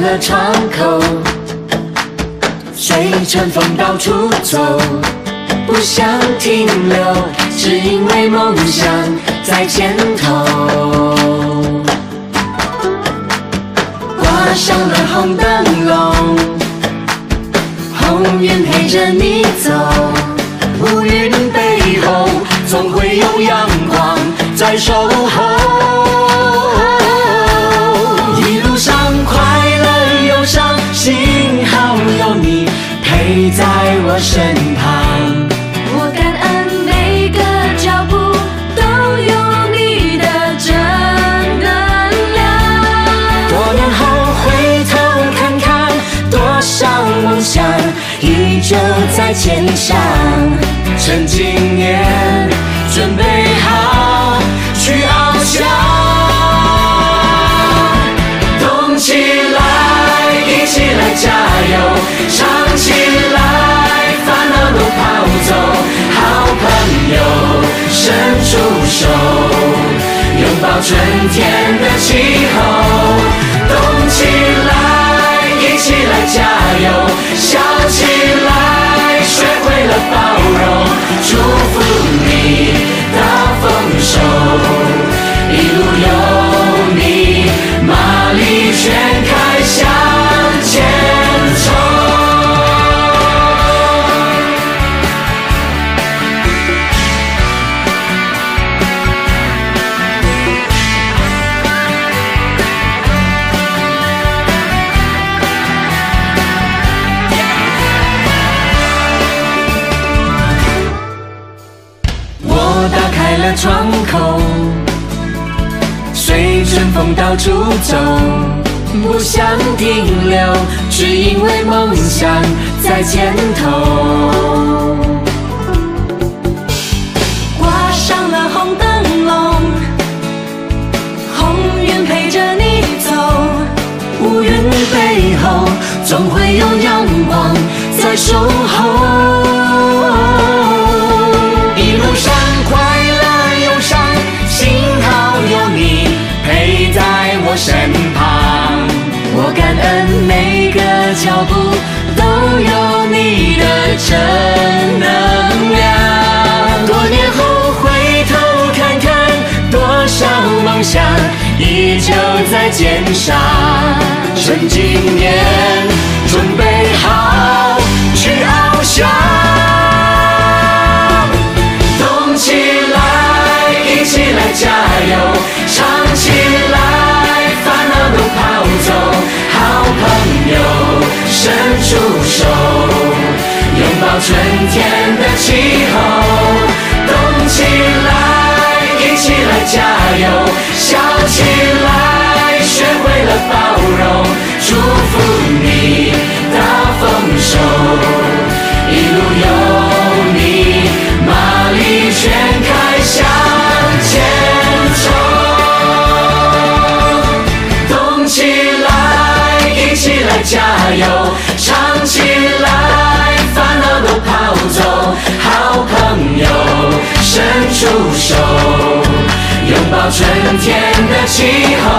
了窗口，随春风到处走，不想停留，只因为梦想在前头。挂上了红灯笼，红云陪着你走，乌云背后总会有阳光在守候。在肩上。趁今年，准备好去翱翔。动起来，一起来加油，唱起来，烦恼都跑走。好朋友，伸出手，拥抱春天的气候。动起来，一起来加油，笑起来，学会窗口，随春风到处走，不想停留，只因为梦想在前头。挂上了红灯笼，红云陪着你走，乌云背后总会有阳光在守候。我身旁。我感恩每个脚步都有你的正能量。多年后回头看看，多少梦想依旧在肩上。趁今年，准备出手，拥抱春天的气候。